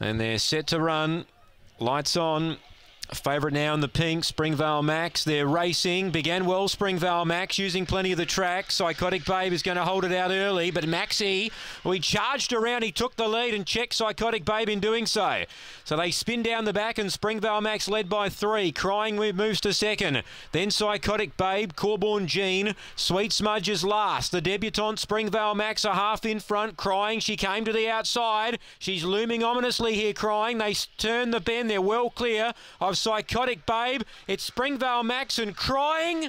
And they're set to run. Lights on. Favourite now in the pink, Springvale Max. They're racing. Began well, Springvale Max, using plenty of the track. Psychotic Babe is going to hold it out early, but Maxi, we charged around. He took the lead and checked Psychotic Babe in doing so. So they spin down the back, and Springvale Max led by three. Crying we moves to second. Then Psychotic Babe, Corborn Jean, Sweet Smudge is last. The debutante Springvale Max a half in front. Crying, she came to the outside. She's looming ominously here. Crying, they turn the bend. They're well clear of Psychotic Babe. It's Springvale Max and crying.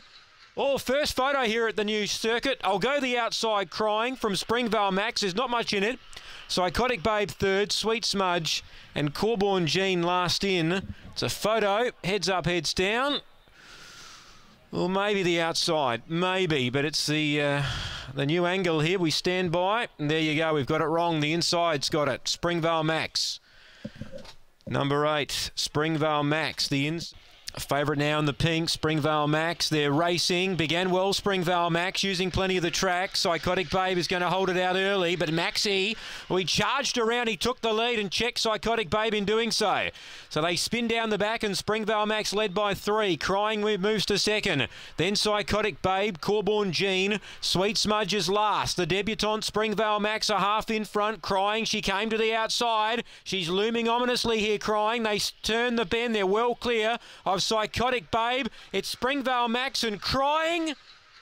Oh, first photo here at the new circuit. I'll go the outside crying from Springvale Max. There's not much in it. Psychotic Babe third, Sweet Smudge, and Corborn Jean last in. It's a photo, heads up, heads down. Well, maybe the outside, maybe, but it's the uh, the new angle here. We stand by, and there you go. We've got it wrong. The inside's got it. Springvale Max. Number eight, Springvale Max. The ins. Favourite now in the pink, Springvale Max. They're racing. Began well, Springvale Max, using plenty of the track. Psychotic Babe is going to hold it out early, but Maxi, we charged around. He took the lead and checked Psychotic Babe in doing so. So they spin down the back, and Springvale Max led by three. Crying moves to second. Then Psychotic Babe, Corborn Jean, Sweet Smudge is last. The debutante Springvale Max a half in front. Crying, she came to the outside. She's looming ominously here. Crying, they turn the bend. They're well clear Psychotic Babe. It's Springvale Max and crying.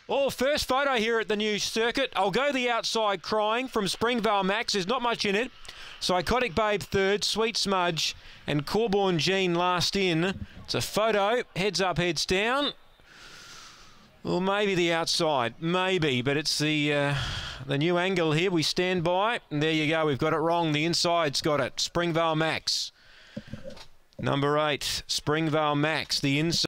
Oh, first photo here at the new circuit. I'll go the outside crying from Springvale Max. There's not much in it. Psychotic Babe third, Sweet Smudge, and Corborn Jean last in. It's a photo, heads up, heads down. Well, maybe the outside, maybe, but it's the uh, the new angle here. We stand by, and there you go. We've got it wrong. The inside's got it. Springvale Max. Number eight, Springvale Max. The inside.